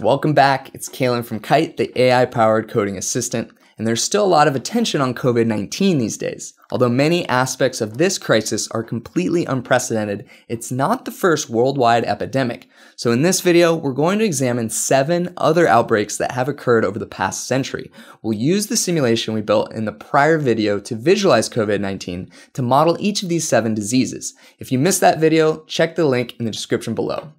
Welcome back. It's Kalen from Kite, the AI powered coding assistant, and there's still a lot of attention on COVID 19 these days. Although many aspects of this crisis are completely unprecedented, it's not the first worldwide epidemic. So, in this video, we're going to examine seven other outbreaks that have occurred over the past century. We'll use the simulation we built in the prior video to visualize COVID 19 to model each of these seven diseases. If you missed that video, check the link in the description below.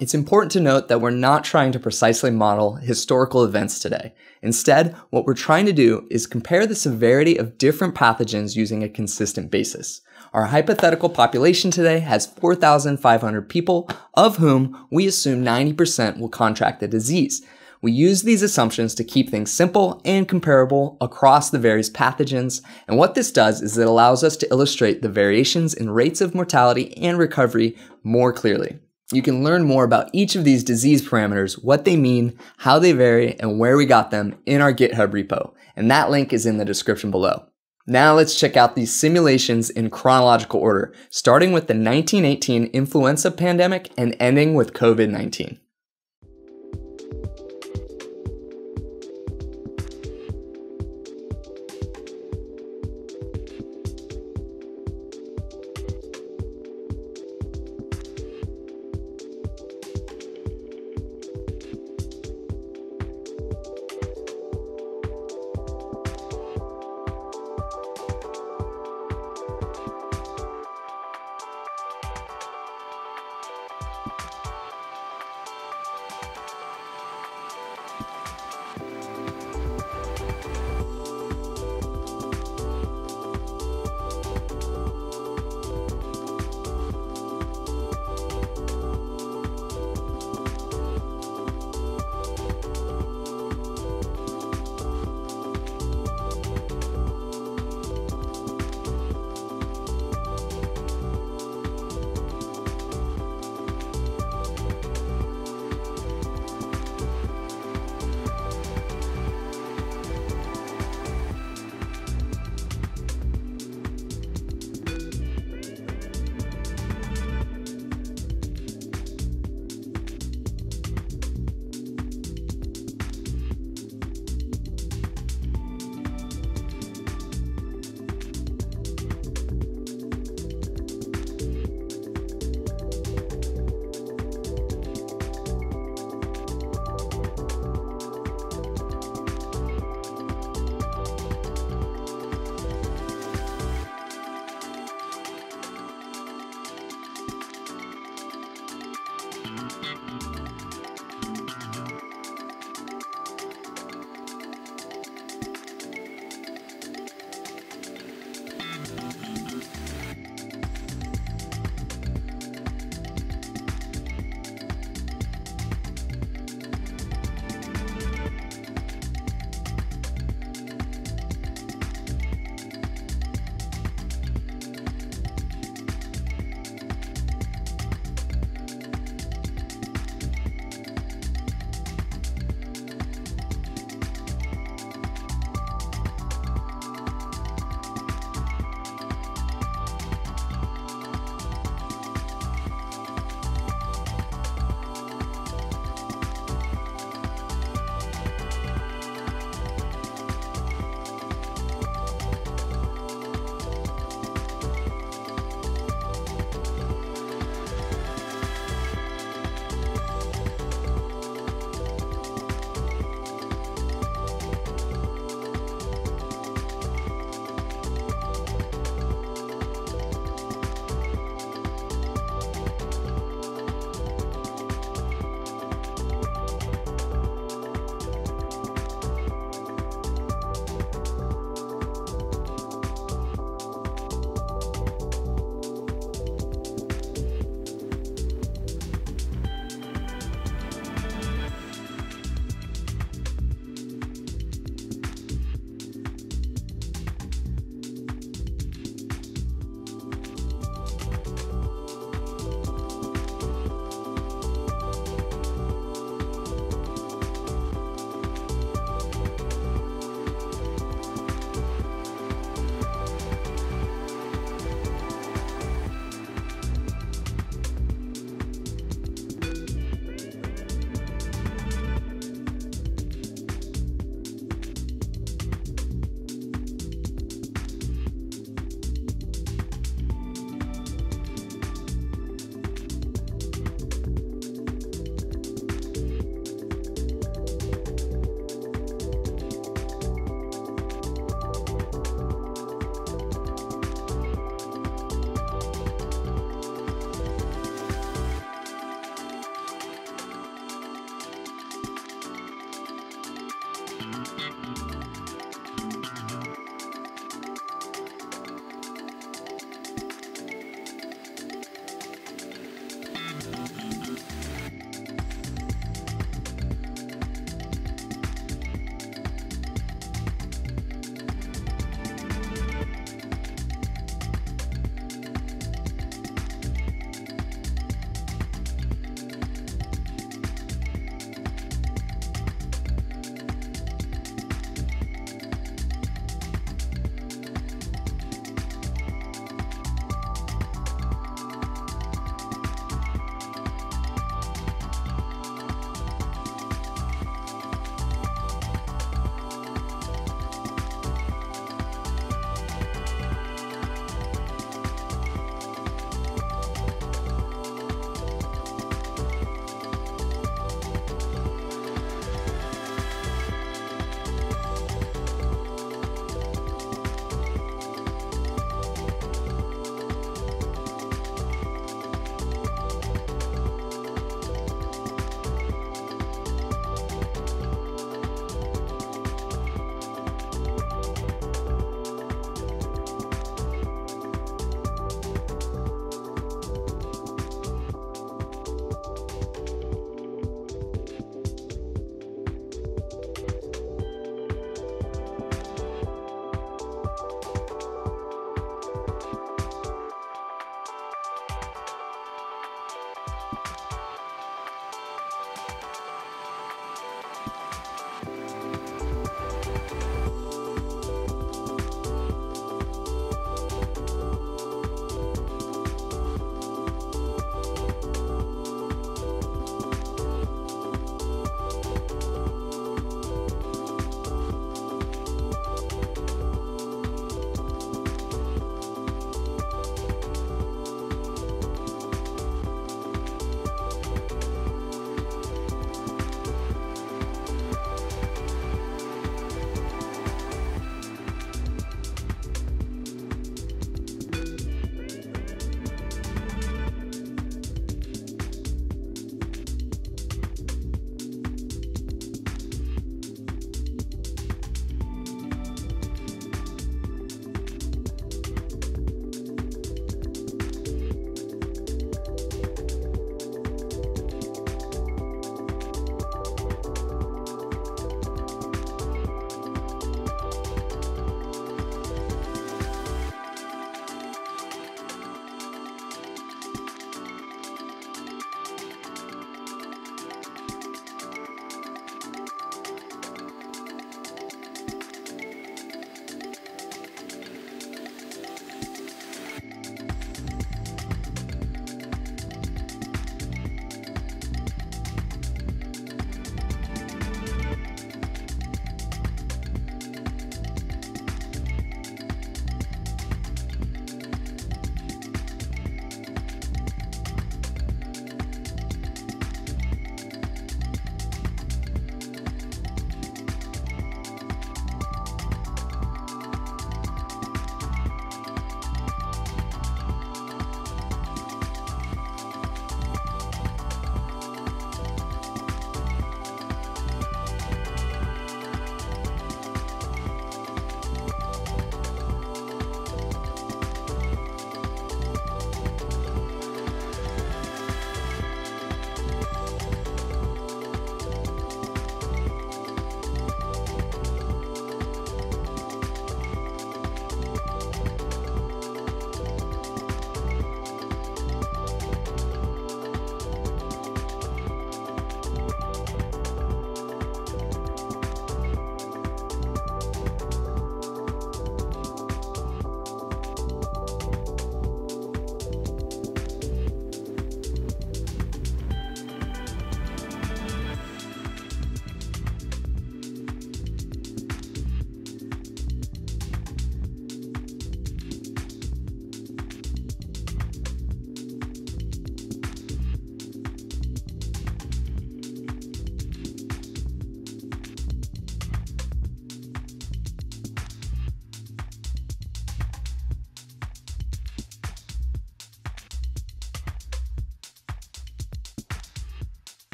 It's important to note that we're not trying to precisely model historical events today. Instead, what we're trying to do is compare the severity of different pathogens using a consistent basis. Our hypothetical population today has 4,500 people, of whom we assume 90% will contract the disease. We use these assumptions to keep things simple and comparable across the various pathogens, and what this does is it allows us to illustrate the variations in rates of mortality and recovery more clearly. You can learn more about each of these disease parameters, what they mean, how they vary, and where we got them in our GitHub repo, and that link is in the description below. Now let's check out these simulations in chronological order, starting with the 1918 influenza pandemic and ending with COVID-19.